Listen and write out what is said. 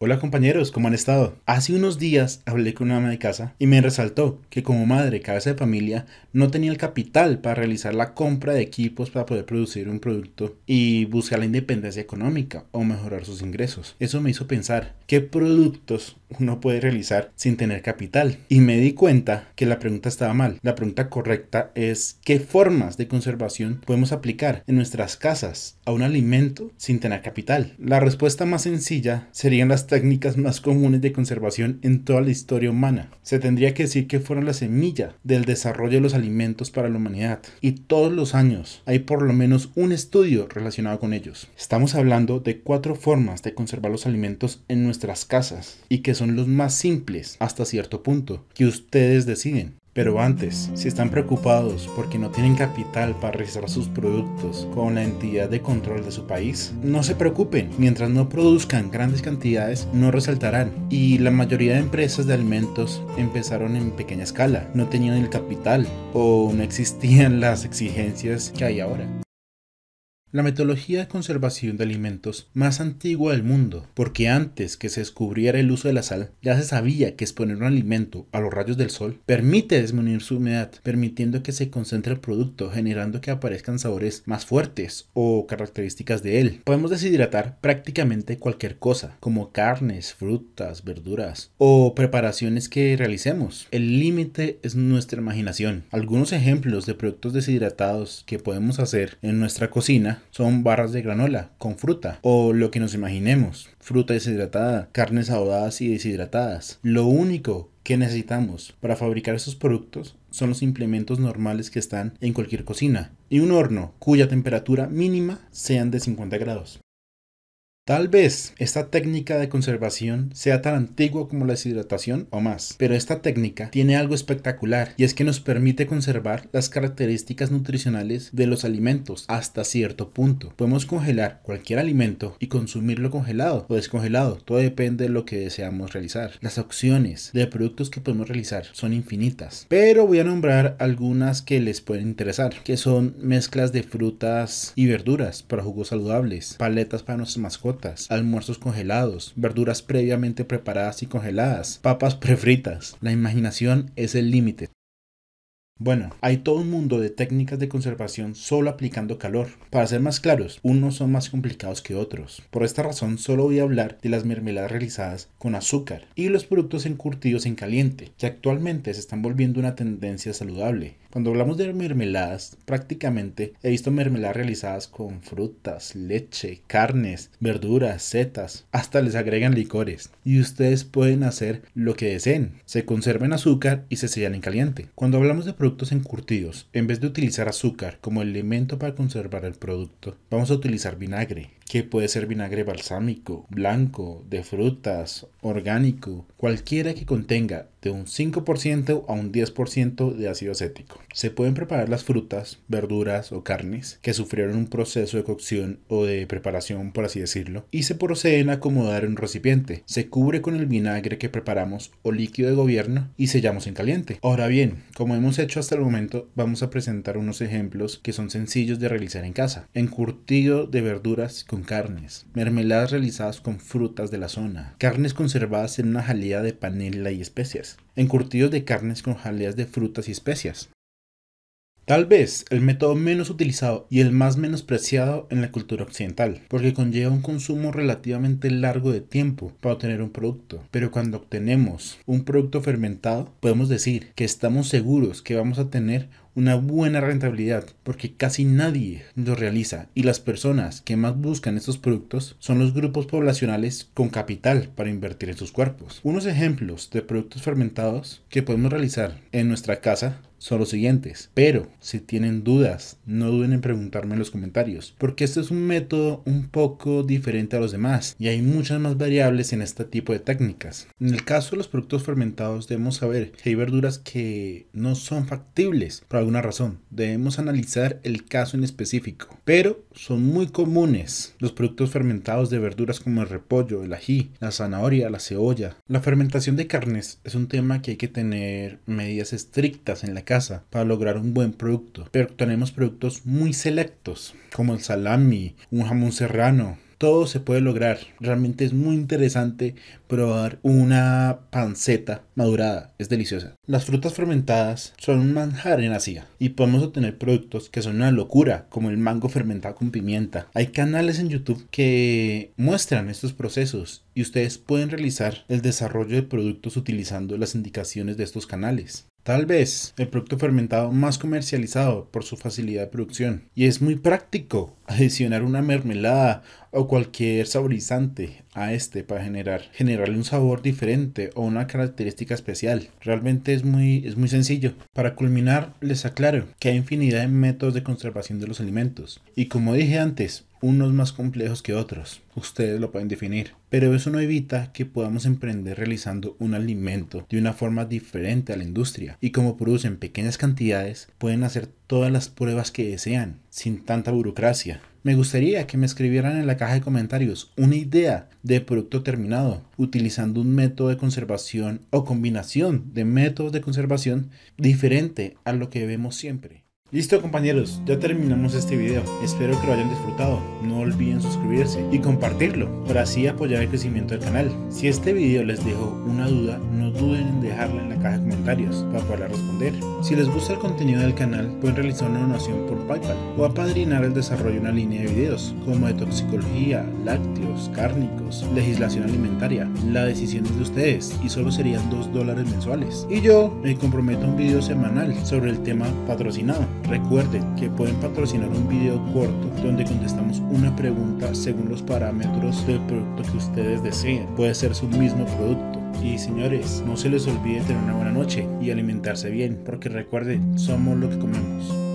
Hola compañeros, ¿cómo han estado? Hace unos días hablé con una ama de casa y me resaltó que como madre cabeza de familia no tenía el capital para realizar la compra de equipos para poder producir un producto y buscar la independencia económica o mejorar sus ingresos. Eso me hizo pensar qué productos uno puede realizar sin tener capital y me di cuenta que la pregunta estaba mal. La pregunta correcta es qué formas de conservación podemos aplicar en nuestras casas a un alimento sin tener capital. La respuesta más sencilla serían las técnicas más comunes de conservación en toda la historia humana. Se tendría que decir que fueron la semilla del desarrollo de los alimentos para la humanidad y todos los años hay por lo menos un estudio relacionado con ellos. Estamos hablando de cuatro formas de conservar los alimentos en nuestras casas y que son los más simples hasta cierto punto que ustedes deciden. Pero antes, si están preocupados porque no tienen capital para registrar sus productos con la entidad de control de su país, no se preocupen, mientras no produzcan grandes cantidades no resaltarán. Y la mayoría de empresas de alimentos empezaron en pequeña escala, no tenían el capital o no existían las exigencias que hay ahora. La metodología de conservación de alimentos más antigua del mundo, porque antes que se descubriera el uso de la sal, ya se sabía que exponer un alimento a los rayos del sol permite disminuir su humedad, permitiendo que se concentre el producto, generando que aparezcan sabores más fuertes o características de él. Podemos deshidratar prácticamente cualquier cosa, como carnes, frutas, verduras o preparaciones que realicemos. El límite es nuestra imaginación. Algunos ejemplos de productos deshidratados que podemos hacer en nuestra cocina son barras de granola con fruta o lo que nos imaginemos, fruta deshidratada, carnes ahogadas y deshidratadas. Lo único que necesitamos para fabricar esos productos son los implementos normales que están en cualquier cocina y un horno cuya temperatura mínima sean de 50 grados. Tal vez esta técnica de conservación sea tan antigua como la deshidratación o más, pero esta técnica tiene algo espectacular y es que nos permite conservar las características nutricionales de los alimentos hasta cierto punto. Podemos congelar cualquier alimento y consumirlo congelado o descongelado, todo depende de lo que deseamos realizar. Las opciones de productos que podemos realizar son infinitas, pero voy a nombrar algunas que les pueden interesar, que son mezclas de frutas y verduras para jugos saludables, paletas para nuestras mascotas, almuerzos congelados, verduras previamente preparadas y congeladas, papas prefritas. La imaginación es el límite. Bueno, hay todo un mundo de técnicas de conservación solo aplicando calor. Para ser más claros, unos son más complicados que otros. Por esta razón, solo voy a hablar de las mermeladas realizadas con azúcar y los productos encurtidos en caliente, que actualmente se están volviendo una tendencia saludable. Cuando hablamos de mermeladas, prácticamente he visto mermeladas realizadas con frutas, leche, carnes, verduras, setas, hasta les agregan licores. Y ustedes pueden hacer lo que deseen. Se conserva azúcar y se sellan en caliente. Cuando hablamos de productos encurtidos, en vez de utilizar azúcar como elemento para conservar el producto, vamos a utilizar vinagre, que puede ser vinagre balsámico, blanco, de frutas, orgánico, cualquiera que contenga de un 5% a un 10% de ácido acético. Se pueden preparar las frutas, verduras o carnes que sufrieron un proceso de cocción o de preparación, por así decirlo, y se proceden a acomodar en un recipiente. Se cubre con el vinagre que preparamos o líquido de gobierno y sellamos en caliente. Ahora bien, como hemos hecho hasta el momento, vamos a presentar unos ejemplos que son sencillos de realizar en casa. Encurtido de verduras con carnes, mermeladas realizadas con frutas de la zona, carnes conservadas en una jalea de panela y especias, encurtidos de carnes con jaleas de frutas y especias. Tal vez el método menos utilizado y el más menospreciado en la cultura occidental, porque conlleva un consumo relativamente largo de tiempo para obtener un producto. Pero cuando obtenemos un producto fermentado, podemos decir que estamos seguros que vamos a tener una buena rentabilidad porque casi nadie lo realiza y las personas que más buscan estos productos son los grupos poblacionales con capital para invertir en sus cuerpos. Unos ejemplos de productos fermentados que podemos realizar en nuestra casa son los siguientes. Pero si tienen dudas, no duden en preguntarme en los comentarios, porque este es un método un poco diferente a los demás y hay muchas más variables en este tipo de técnicas. En el caso de los productos fermentados debemos saber que hay verduras que no son factibles por alguna razón. Debemos analizar el caso en específico, pero son muy comunes los productos fermentados de verduras como el repollo, el ají, la zanahoria, la cebolla. La fermentación de carnes es un tema que hay que tener medidas estrictas en la casa para lograr un buen producto. Pero tenemos productos muy selectos como el salami, un jamón serrano, Todo se puede lograr. Realmente es muy interesante probar una panceta madurada. Es deliciosa. Las frutas fermentadas son un manjar en Asia y podemos obtener productos que son una locura, como el mango fermentado con pimienta. Hay canales en YouTube que muestran estos procesos y ustedes pueden realizar el desarrollo de productos utilizando las indicaciones de estos canales. Tal vez el producto fermentado más comercializado por su facilidad de producción. Y es muy práctico adicionar una mermelada o cualquier saborizante a este para generar generarle un sabor diferente o una característica especial. Realmente es muy es muy sencillo. Para culminar, les aclaro que hay infinidad de métodos de conservación de los alimentos y como dije antes, unos más complejos que otros. Ustedes lo pueden definir. Pero eso no evita que podamos emprender realizando un alimento de una forma diferente a la industria. Y como producen pequeñas cantidades, pueden hacer todas las pruebas que desean, sin tanta burocracia. Me gustaría que me escribieran en la caja de comentarios una idea de producto terminado, utilizando un método de conservación o combinación de métodos de conservación diferente a lo que vemos siempre. Listo compañeros, ya terminamos este video, espero que lo hayan disfrutado, no olviden suscribirse y compartirlo para así apoyar el crecimiento del canal. Si este video les dejó una duda, no duden en dejarla en la caja de comentarios para poder responder. Si les gusta el contenido del canal, pueden realizar una donación por Paypal o apadrinar el desarrollo de una línea de videos como de toxicología, lácteos, cárnicos, legislación alimentaria. La decisión es de ustedes y solo serían 2 dólares mensuales. Y yo me comprometo a un video semanal sobre el tema patrocinado. Recuerden que pueden patrocinar un video corto donde contestamos una pregunta según los parámetros del producto que ustedes deseen. Puede ser su mismo producto. Y señores, no se les olvide tener una buena noche y alimentarse bien, porque recuerden, somos lo que comemos.